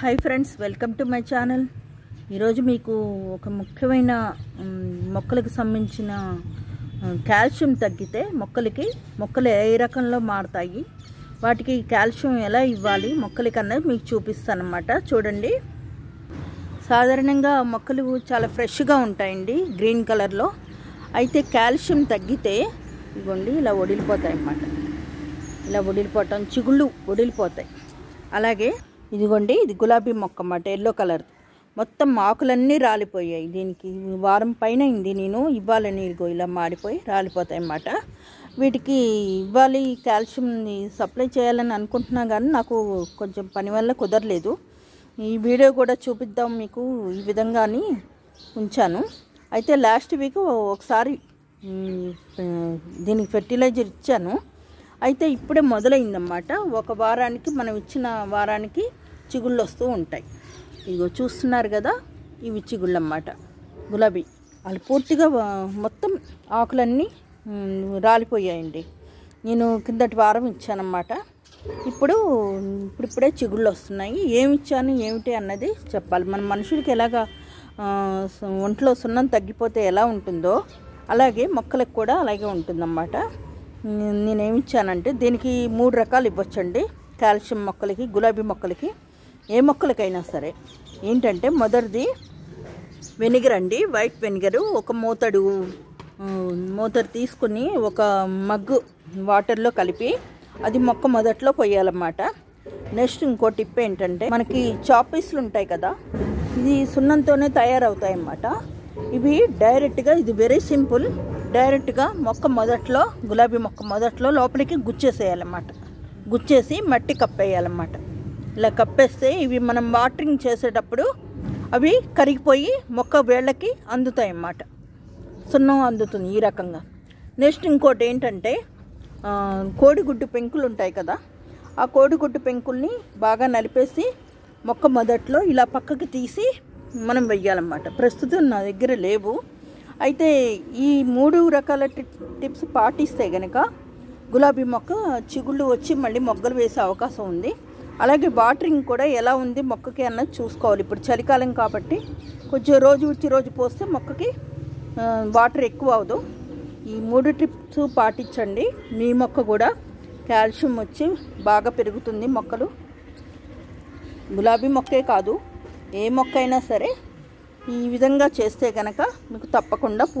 Hi friends welcome to my channel ఈరోజు మీకు ఒక ముఖ్యమైన మొక్కలకు సంబంధించిన కాల్షియం తగ్గితే మొక్కలకి మొక్కలు ఏ రకంలో మారుతాయి వాటికి కాల్షియం ఎలా ఇవ్వాలి మొక్కలకి అన్నది మీకు చూపిస్తానమాట చూడండి. సాధారణంగా మొక్కలు చాలా ఫ్రెష్గా ఉంటాయండి గ్రీన్ కలర్లో. అయితే కాల్షియం తగ్గితే ఇవ్వండి ఇలా ఒడిలిపోతాయి అన్నమాట ఇలా ఒడిలిపోవటం చిగుళ్ళు ఒడిలిపోతాయి. అలాగే ఇదిగోండి ఇది గులాబీ మొక్క అన్నమాట ఎల్లో కలర్. మొత్తం ఆకులన్నీ రాలిపోయాయి దీనికి. వారం పైన అయింది నేను ఇవ్వాలని ఇదిగో ఇలా మాడిపోయి రాలిపోతాయి అన్నమాట. వీటికి ఇవ్వాలి కాల్షియం సప్లై చేయాలని అనుకుంటున్నా కానీ నాకు కొంచెం పని వల్ల కుదరలేదు. ఈ వీడియో కూడా చూపిద్దాం మీకు ఈ విధంగా ఉంచాను. అయితే లాస్ట్ వీక్ ఒకసారి దీనికి ఫెర్టిలైజర్ ఇచ్చాను. అయితే ఇప్పుడే మొదలైందన్నమాట. ఒక వారానికి మనం ఇచ్చిన వారానికి చిగుళ్ళు వస్తూ ఉంటాయి. ఇగో చూస్తున్నారు కదా ఇవి చిగుళ్ళు అన్నమాట గులాబీ. వాళ్ళు పూర్తిగా మొత్తం ఆకులన్నీ రాలిపోయాయండి. నేను కిందటి వారం ఇచ్చానమాట ఇప్పుడు ఇప్పుడిప్పుడే చిగుళ్ళు వస్తున్నాయి ఏమి ఇచ్చాను ఏమిటి అన్నది చెప్పాలి. మన మనుషులకి ఎలాగా ఒంట్లో సున్నం తగ్గిపోతే ఎలా ఉంటుందో అలాగే మొక్కలకు కూడా అలాగే ఉంటుందన్నమాట. నేనేమిచ్చానంటే ఇచ్చానంటే దీనికి మూడు రకాలు ఇవ్వచ్చండి. కాల్షియం మొక్కలకి గులాబీ మొక్కలకి. ఏ మొక్కలకైనా సరే ఏంటంటే మొదటిది వెనిగర్ అండి వైట్ వెనిగరు ఒక మూతడు ఆ, మూతడు తీసుకుని ఒక మగ్గు వాటర్లో కలిపి అది మొక్క మొదట్లో పోయాలన్నమాట. నెక్స్ట్ ఇంకో టిప్ ఏంటంటే మనకి చాపీస్లు ఉంటాయి కదా ఇది సున్నంతోనే తయారవుతాయి అన్నమాట ఇవి డైరెక్ట్గా ఇది వెరీ సింపుల్ డైరెక్ట్గా మొక్క మొదట్లో గులాబీ మొక్క మొదట్లో లోపలికి గుచ్చేసేయాలన్నమాట. గుచ్చేసి మట్టి కప్పేయాలన్నమాట. ఇలా కప్పేస్తే ఇవి మనం వాటరింగ్ చేసేటప్పుడు అవి కరిగిపోయి మొక్క వేళ్ళకి అందుతాయి అన్నమాట సున్నం అందుతుంది ఈ రకంగా. నెక్స్ట్ ఇంకోటి ఏంటంటే కోడిగుడ్డు పెంకులు ఉంటాయి కదా ఆ కోడిగుడ్డు పెంకుల్ని బాగా నలిపేసి మొక్క మొదట్లో ఇలా పక్కకి తీసి మనం వెయ్యాలన్నమాట. ప్రస్తుతం నా దగ్గర లేవు. అయితే ఈ మూడు రకాల టిప్ టిప్స్ పాటిస్తే కనుక గులాబీ మొక్క చిగుళ్ళు వచ్చి మళ్ళీ మొగ్గలు వేసే అవకాశం ఉంది. అలాగే వాటరింగ్ కూడా ఎలా ఉంది మొక్కకి అన్నది చూసుకోవాలి. ఇప్పుడు చలికాలం కాబట్టి కొంచెం రోజు వచ్చి రోజు పోస్తే మొక్కకి వాటర్ ఎక్కువ అవదు ఈ మూడు టిప్స్ పాటించండి. మీ మొక్క కూడా కాల్షియం వచ్చి బాగా పెరుగుతుంది మొక్కలు. గులాబీ మొక్కే కాదు ఏ మొక్క అయినా సరే ఈ విధంగా చేస్తే కనుక మీకు తప్పకుండా పూలు